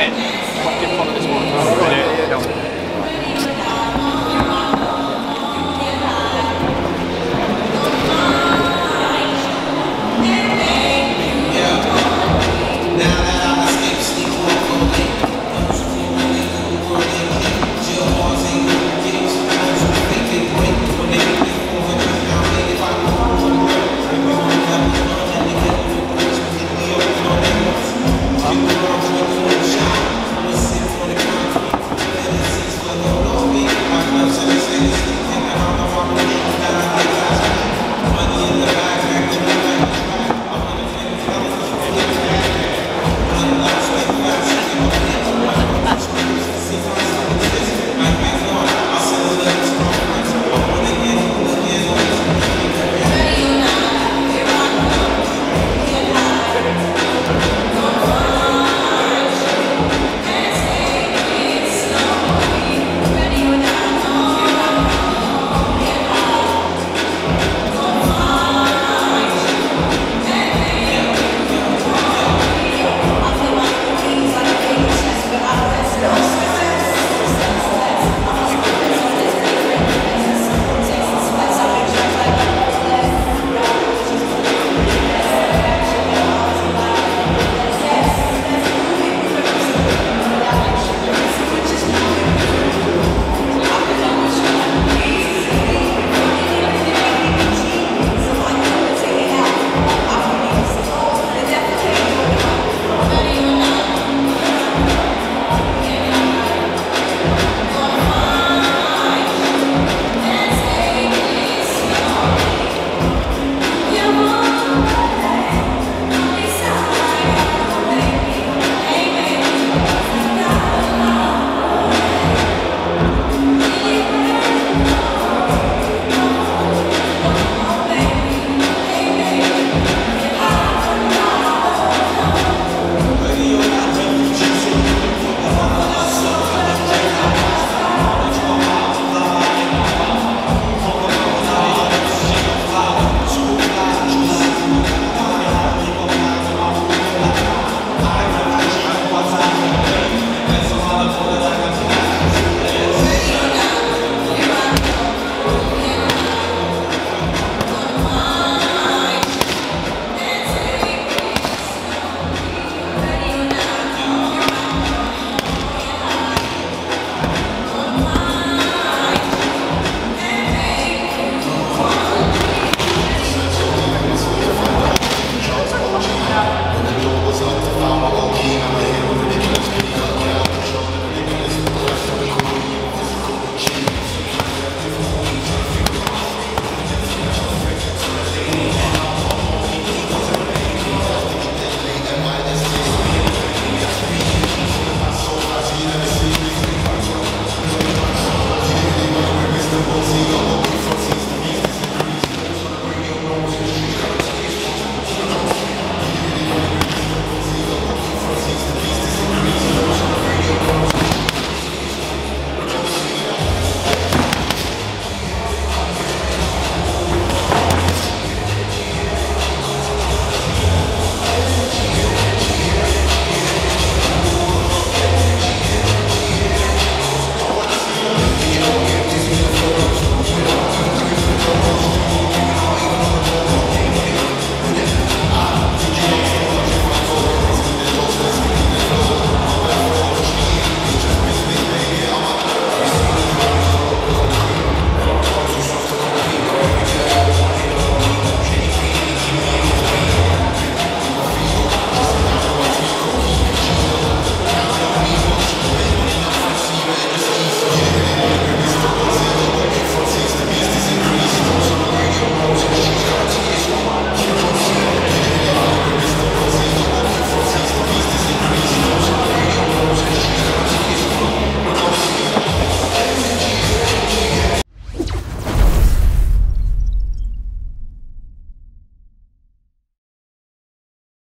ahead.